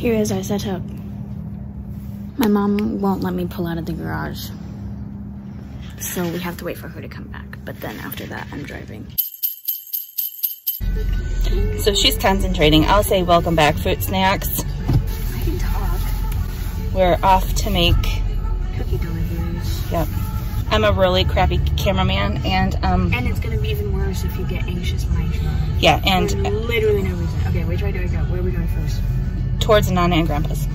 Here is our setup. My mom won't let me pull out of the garage. So we have to wait for her to come back. But then after that, I'm driving. So she's concentrating. I'll say welcome back, fruit snacks. I can talk. We're off to make, Cookie deliveries. yep. I'm a really crappy cameraman and, um, And it's gonna be even worse if you get anxious when I drive. yeah, For and literally no reason. Okay, which way do I go? Where are we going first? Towards Nana and Grandpa's.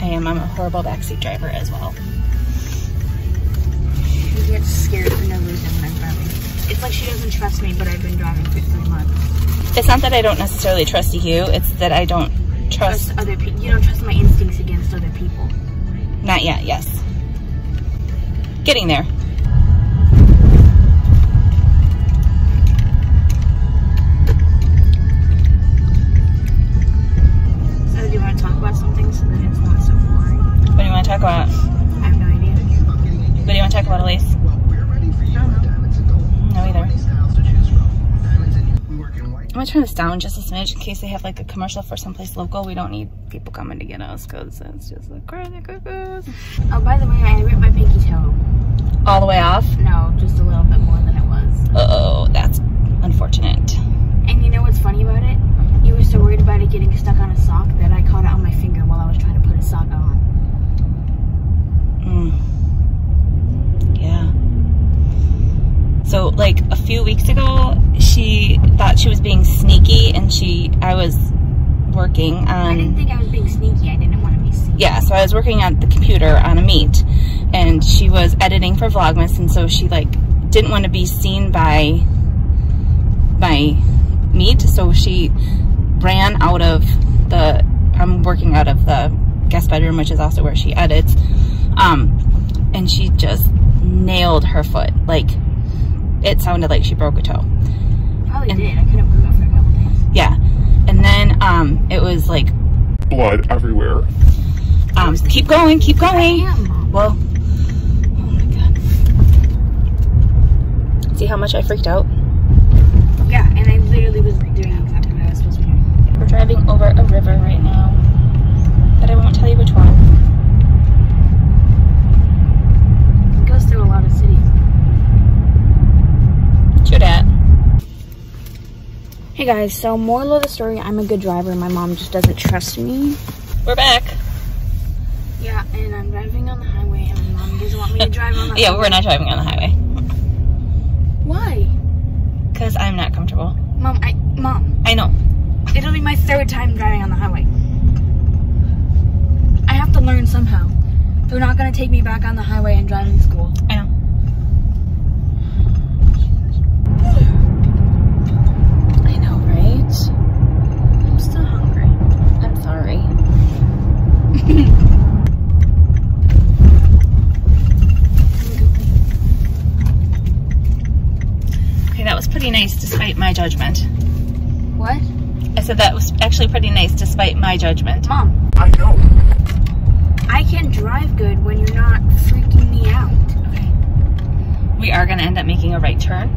I am, I'm a horrible backseat driver as well. She gets scared for no reason when I'm driving. It's like she doesn't trust me, but I've been driving for three months. It's not that I don't necessarily trust you, it's that I don't trust, Trust other people. You don't trust my instincts against other people. not yet, yes. Getting there. Gonna turn this down just a smidge in case they have like a commercial for someplace local. We don't need people coming to get us because it's just like crazy cuckoos. Oh, by the way, I ripped my pinky toe. All the way off. No, just a little bit more than it was. Uh oh, that's unfortunate. And you know what's funny about it? You were so worried about it getting stuck on a sock that I caught it on my finger while I was trying to put a sock on. Mm. Yeah. So like a few weeks ago, she thought she was being sneaky, and she I was working on. I didn't think I was being sneaky. I didn't want to be sneaky. yeah. So I was working on the computer on a meet, and she was editing for Vlogmas, and so she like didn't want to be seen by my meet, so she ran out of the. I'm working out of the guest bedroom, which is also where she edits. Um, and she just nailed her foot. Like it sounded like she broke a toe. Probably And- did. I couldn't move it for a couple days. Yeah. And then um, it was like, blood everywhere. um, keep going, keep going. Damn, Mom. Well, oh my god. See how much I freaked out? Yeah, and I literally was doing exactly what I was supposed to be doing. We're driving over a river right now, but I won't tell you which one. It goes through a lot of cities. True that. Hey guys, so moral of the story, I'm a good driver. My mom just doesn't trust me. We're back. Yeah, and I'm driving on the highway, and my mom doesn't want me to drive on the Yeah, highway. we're not driving on the highway Why? because I'm not comfortable. Mom, I, mom, I know. it'll be my third time driving on the highway. I have to learn somehow. They're not gonna take me back on the highway and drive in school. I know. I know, right? I'm still hungry. I'm sorry. okay, that was pretty nice despite my judgment. What? I said that was actually pretty nice despite my judgment. Mom, I know. I can drive good when you're not freaking me out. Okay. We are going to end up making a right turn.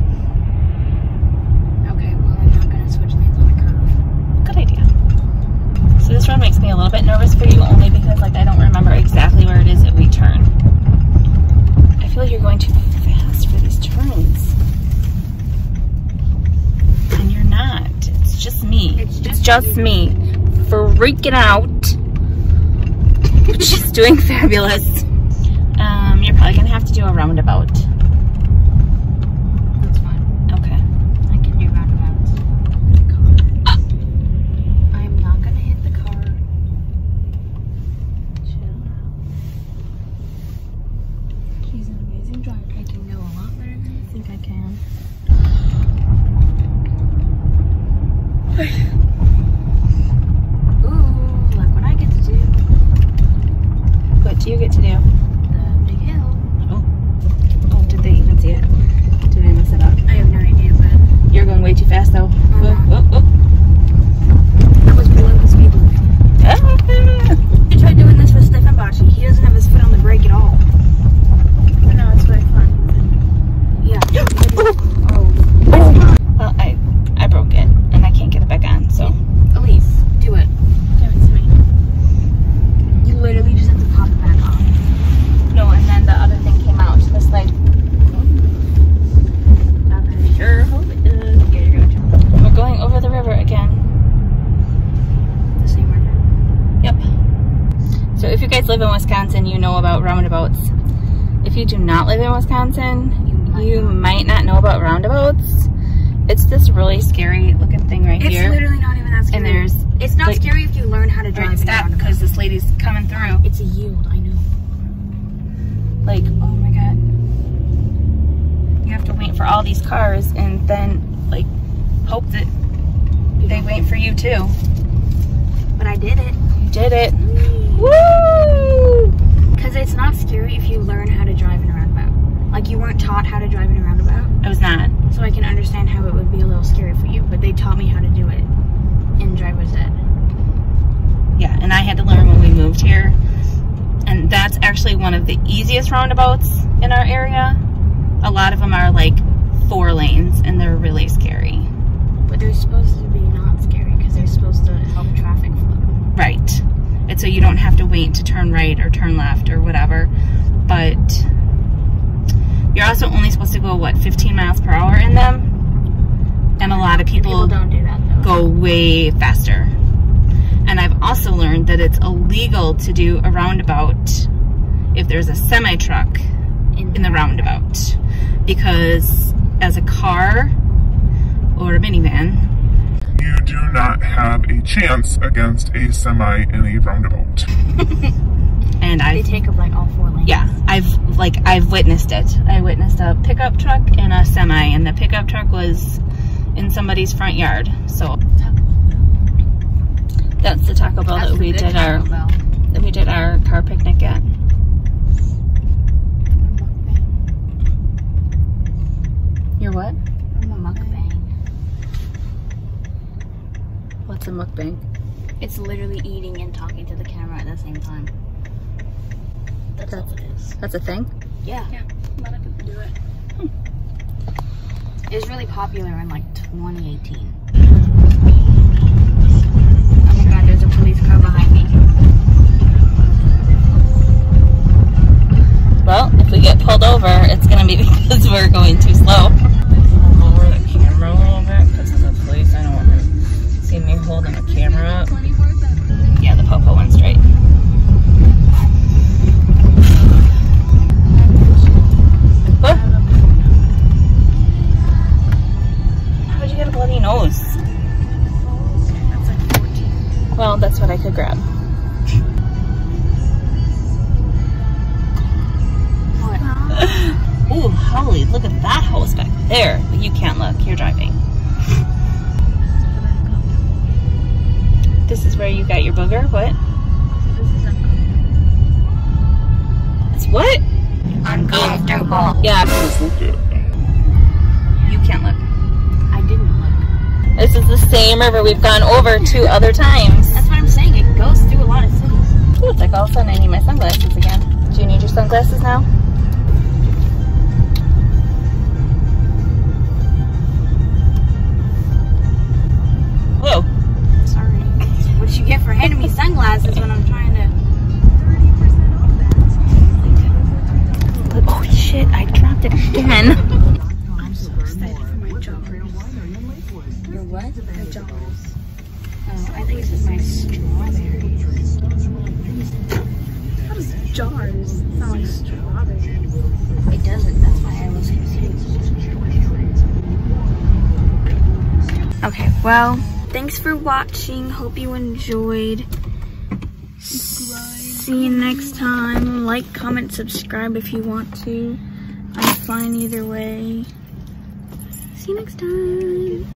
Okay, well, I'm not gonna switch lanes on a curve. Good idea. Road makes me a little bit nervous for you only because like I don't remember exactly where it is that we turn. I feel like you're going too fast for these turns. And you're not. It's just me. It's just just me freaking out. She's doing fabulous. Um, you're probably gonna have to do a roundabout. That's fine. Okay. I can do roundabouts. I'm not gonna hit the car. Chill out. He's an amazing driver. I can go a lot better than you think I can. Ooh, look what I get to do. What do you get to do? The big hill. Oh, did they even see it? Did I mess it up? I have no idea, but You're going way too fast though. Uh-huh. Whoop, whoop, whoop. that was below the speed limit. Ah. I tried doing this with Stefan Bachi. He doesn't have his foot on the brake at all. No, it's very fun. Yeah. oh. Well, I I broke it and I can't get it back on, so guys live in Wisconsin, you know about roundabouts. If you do not live in Wisconsin, you might not know about roundabouts. It's this really scary looking thing right It's here. It's literally not even that scary. And there's It's not like- scary if you learn how to drive. right, stop because this lady's coming through. it's a yield. I know. Like, oh my god. You have to wait for all these cars and then like hope that they wait for you too. But I did it. You did it. Mm. Woo! Because it's not scary if you learn how to drive in a roundabout. Like you weren't taught how to drive in a roundabout, I was not. so I can understand how it would be a little scary for you. But they taught me how to do it in driver's ed. Yeah, and I had to learn when we moved here. And that's actually one of the easiest roundabouts in our area. A lot of them are like four lanes and they're really scary. And so you don't have to wait to turn right or turn left or whatever. But you're also only supposed to go, what, 15 miles per hour in them? And a lot of People, people, don't do that though. go way faster. And I've also learned that it's illegal to do a roundabout if there's a semi truck in the roundabout. Because as a car or a minivan, You do not have a chance against a semi in a roundabout. and I take up like all four lanes. Yeah, I've like I've witnessed it. I witnessed a pickup truck and a semi, and the pickup truck was in somebody's front yard. So that's the Taco Bell That's that we good did our Bell. that we did our car picnic at. Your what? I'm a mukbang. What's a mukbang? It's literally eating and talking to the camera at the same time. That's all it is. That's a thing. Yeah. Yeah, a lot of people do it. Hmm. It was really popular in like 2018. Oh my god, there's a police car behind me. Well, if we get pulled over, it's gonna be because we're going too slow. Well, that's what I could grab. What? Ooh, holy, look at that hose back there. But you can't look, you're driving. This is where you got your booger? What? It's what? Uncomfortable. Yeah, Just looked at. you can't look. I didn't look. This is the same river we've gone over two other times. That's what I'm saying. It goes through a lot of cities. Ooh, it's like all of a sudden I need my sunglasses again. Do you need your sunglasses now? Whoa. Sorry. What did you get for handing me sunglasses when I'm trying to? Oh shit, I dropped it again. I'm so excited for my jars. Your what? My jars. Oh, I think this is my strawberries. Okay, well, thanks for watching. Hope you enjoyed. See you next time. Like, comment, subscribe if you want to. I'm fine either way. See you next time.